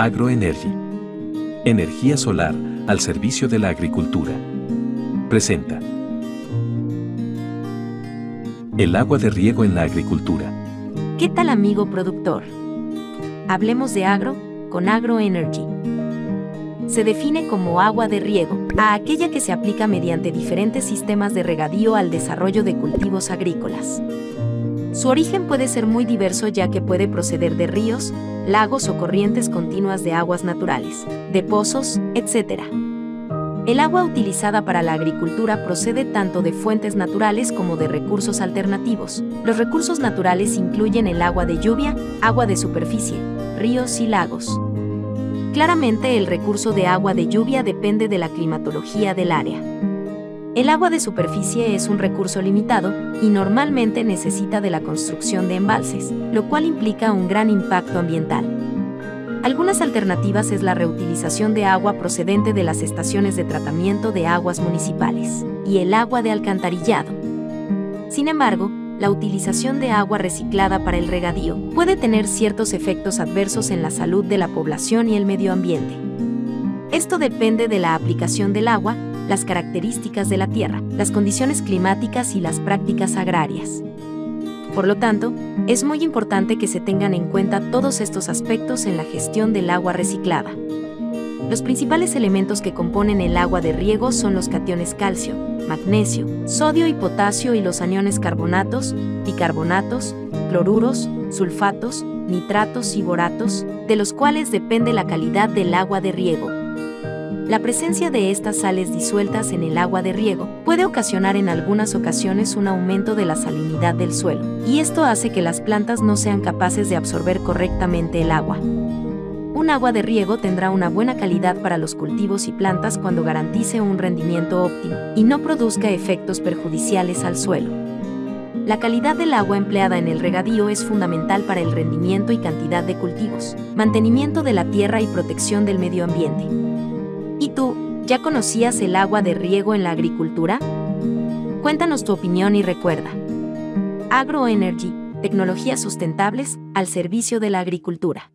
Agroenergy. Energía solar al servicio de la agricultura. Presenta. El agua de riego en la agricultura. ¿Qué tal amigo productor? Hablemos de agro con Agroenergy. Se define como agua de riego a aquella que se aplica mediante diferentes sistemas de regadío al desarrollo de cultivos agrícolas. Su origen puede ser muy diverso ya que puede proceder de ríos, lagos o corrientes continuas de aguas naturales, de pozos, etc. El agua utilizada para la agricultura procede tanto de fuentes naturales como de recursos alternativos. Los recursos naturales incluyen el agua de lluvia, agua de superficie, ríos y lagos. Claramente el recurso de agua de lluvia depende de la climatología del área. El agua de superficie es un recurso limitado y normalmente necesita de la construcción de embalses, lo cual implica un gran impacto ambiental. Algunas alternativas es la reutilización de agua procedente de las estaciones de tratamiento de aguas municipales y el agua de alcantarillado. Sin embargo, la utilización de agua reciclada para el regadío puede tener ciertos efectos adversos en la salud de la población y el medio ambiente. Esto depende de la aplicación del agua las características de la tierra, las condiciones climáticas y las prácticas agrarias. Por lo tanto, es muy importante que se tengan en cuenta todos estos aspectos en la gestión del agua reciclada. Los principales elementos que componen el agua de riego son los cationes calcio, magnesio, sodio y potasio y los aniones carbonatos, bicarbonatos, cloruros, sulfatos, nitratos y boratos, de los cuales depende la calidad del agua de riego. La presencia de estas sales disueltas en el agua de riego puede ocasionar en algunas ocasiones un aumento de la salinidad del suelo, y esto hace que las plantas no sean capaces de absorber correctamente el agua. Un agua de riego tendrá una buena calidad para los cultivos y plantas cuando garantice un rendimiento óptimo y no produzca efectos perjudiciales al suelo. La calidad del agua empleada en el regadío es fundamental para el rendimiento y cantidad de cultivos, mantenimiento de la tierra y protección del medio ambiente. ¿Y tú, ya conocías el agua de riego en la agricultura? Cuéntanos tu opinión y recuerda. Agroenergy, tecnologías sustentables al servicio de la agricultura.